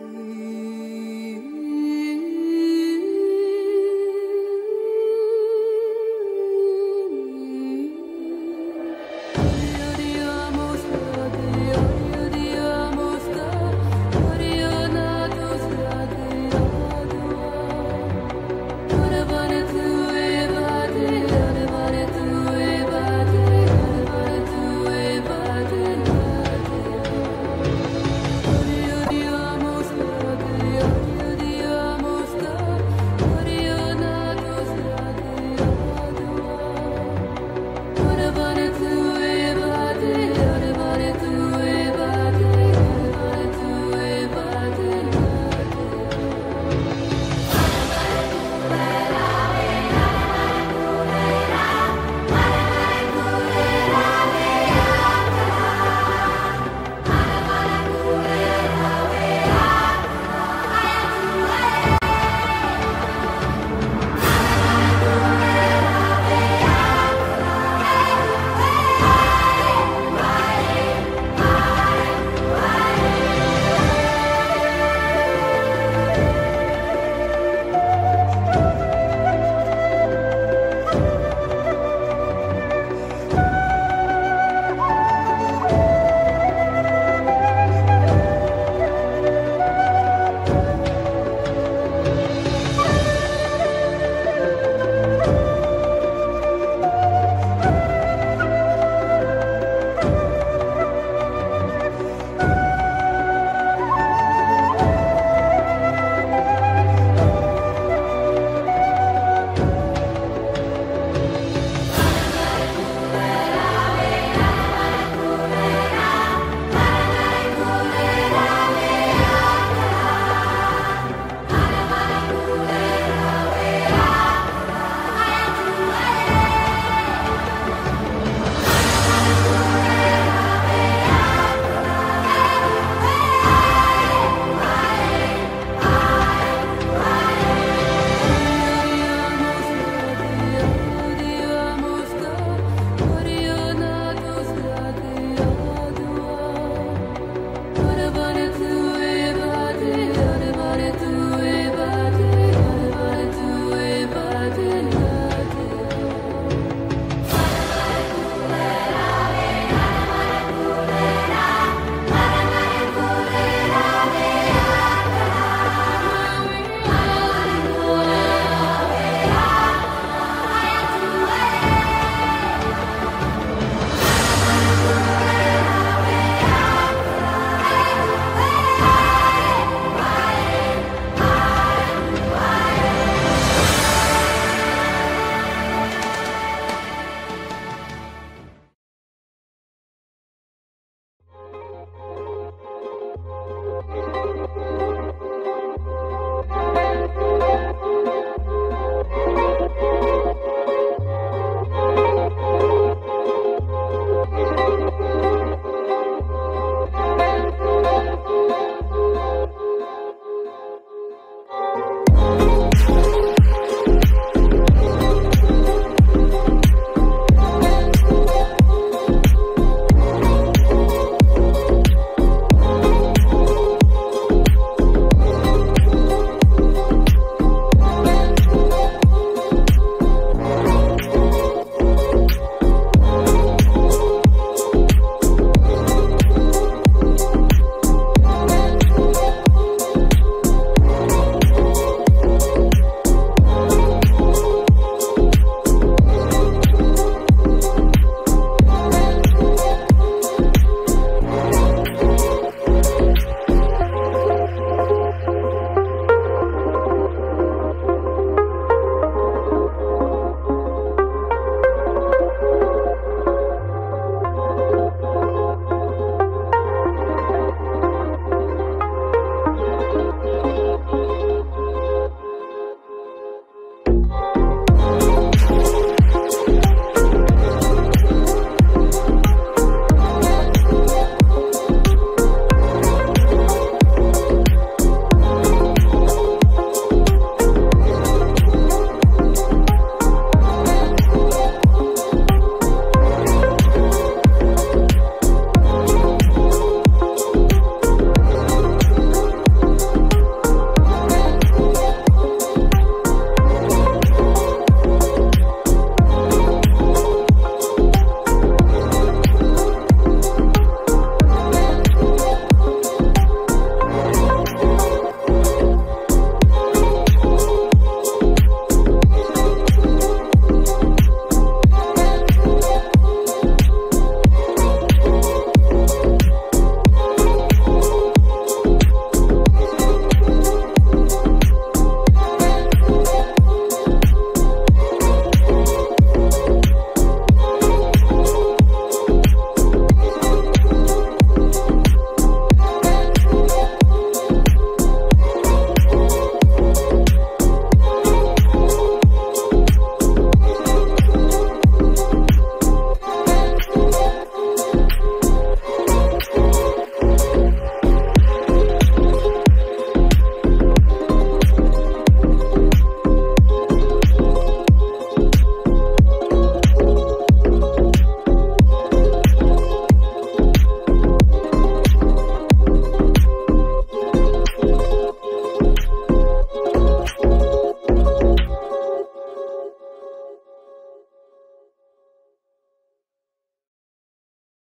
You.